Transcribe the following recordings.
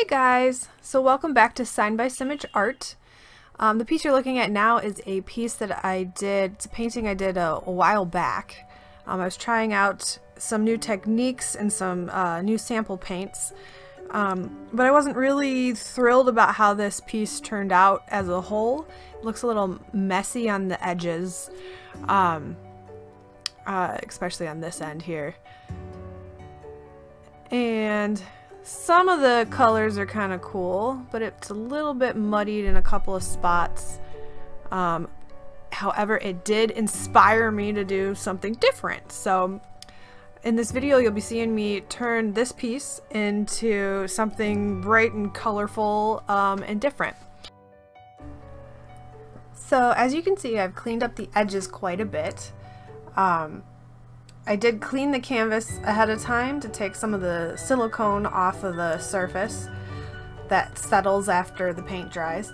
Hey guys! So welcome back to Sign by Simich Art. Um, the piece you're looking at now is a piece that I did, it's a painting I did a, a while back. Um, I was trying out some new techniques and some uh, new sample paints, um, but I wasn't really thrilled about how this piece turned out as a whole. It looks a little messy on the edges, um, uh, especially on this end here. And some of the colors are kind of cool, but it's a little bit muddied in a couple of spots. Um, however, it did inspire me to do something different. So in this video, you'll be seeing me turn this piece into something bright and colorful um, and different. So as you can see, I've cleaned up the edges quite a bit. Um, I did clean the canvas ahead of time to take some of the silicone off of the surface that settles after the paint dries.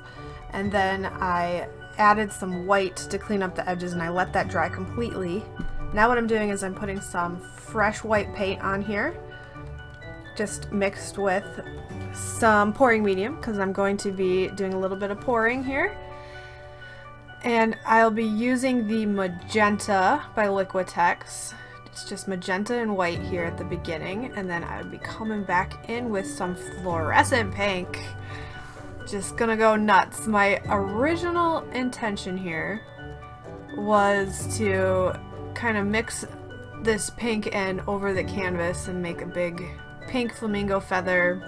And then I added some white to clean up the edges and I let that dry completely. Now what I'm doing is I'm putting some fresh white paint on here, just mixed with some pouring medium because I'm going to be doing a little bit of pouring here. And I'll be using the Magenta by Liquitex it's just magenta and white here at the beginning, and then I would be coming back in with some fluorescent pink. Just gonna go nuts. My original intention here was to kind of mix this pink in over the canvas and make a big pink flamingo feather,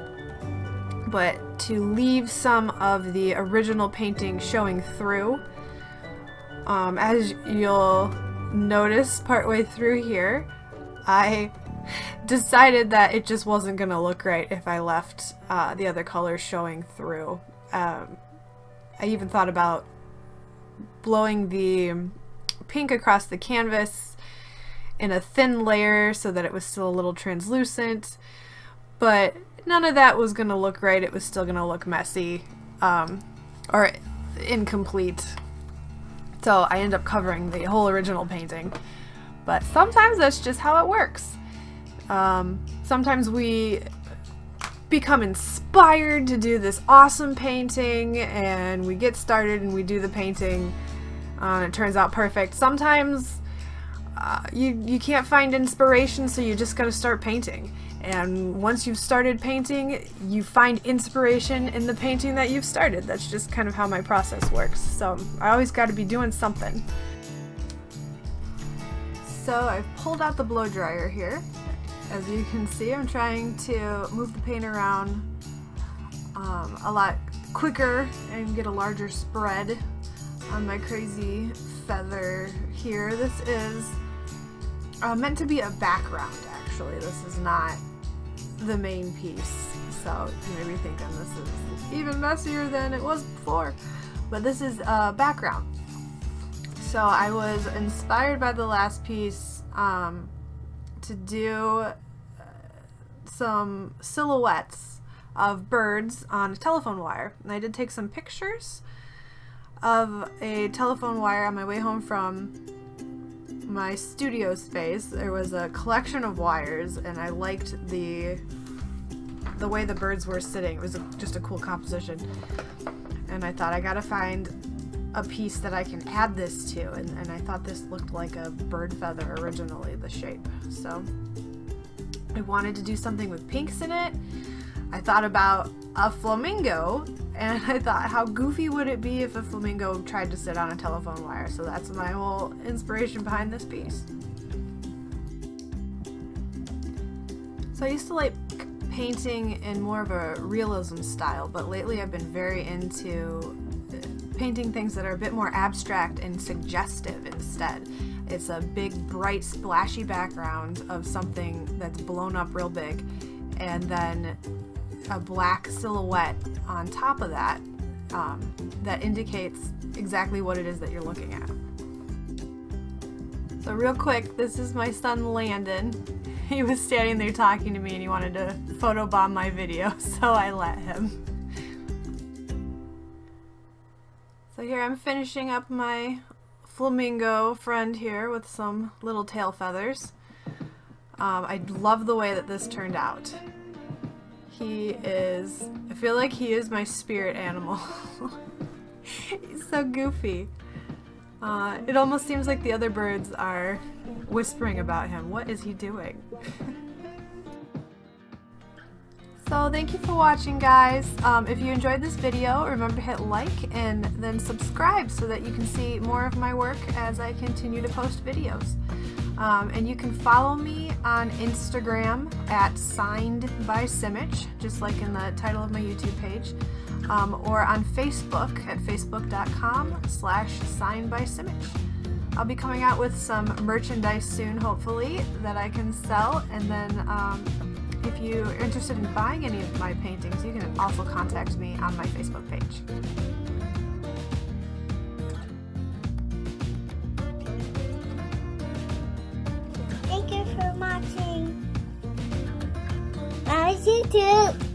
but to leave some of the original painting showing through. Um, as you'll notice partway through here, I decided that it just wasn't going to look right if I left uh, the other colors showing through. Um, I even thought about blowing the pink across the canvas in a thin layer so that it was still a little translucent, but none of that was going to look right. It was still going to look messy um, or incomplete. So I end up covering the whole original painting. But sometimes that's just how it works. Um, sometimes we become inspired to do this awesome painting and we get started and we do the painting uh, and it turns out perfect. Sometimes you, you can't find inspiration so you just gotta start painting. And once you've started painting, you find inspiration in the painting that you've started. That's just kind of how my process works. So I always got to be doing something. So I've pulled out the blow dryer here. As you can see, I'm trying to move the paint around um, a lot quicker and get a larger spread on my crazy feather here. This is uh, meant to be a background actually. This is not the main piece. So you may be thinking this is even messier than it was before. But this is a background. So I was inspired by the last piece um, to do uh, some silhouettes of birds on a telephone wire. And I did take some pictures of a telephone wire on my way home from my studio space, there was a collection of wires, and I liked the the way the birds were sitting. It was a, just a cool composition. And I thought I gotta find a piece that I can add this to, and, and I thought this looked like a bird feather originally, the shape. So I wanted to do something with pinks in it. I thought about a flamingo and I thought how goofy would it be if a flamingo tried to sit on a telephone wire so that's my whole inspiration behind this piece. So I used to like painting in more of a realism style but lately I've been very into uh, painting things that are a bit more abstract and suggestive instead. It's a big bright splashy background of something that's blown up real big and then a black silhouette on top of that um, that indicates exactly what it is that you're looking at. So real quick, this is my son Landon. He was standing there talking to me and he wanted to photobomb my video, so I let him. So here I'm finishing up my flamingo friend here with some little tail feathers. Um, I love the way that this turned out. He is, I feel like he is my spirit animal. He's so goofy. Uh, it almost seems like the other birds are whispering about him. What is he doing? so thank you for watching guys. Um, if you enjoyed this video, remember to hit like and then subscribe so that you can see more of my work as I continue to post videos. Um, and you can follow me on Instagram at signed by Simich, just like in the title of my YouTube page, um, or on Facebook at facebook.com slash signed by Simich. I'll be coming out with some merchandise soon, hopefully, that I can sell. And then um, if you're interested in buying any of my paintings, you can also contact me on my Facebook page. For watching. See too.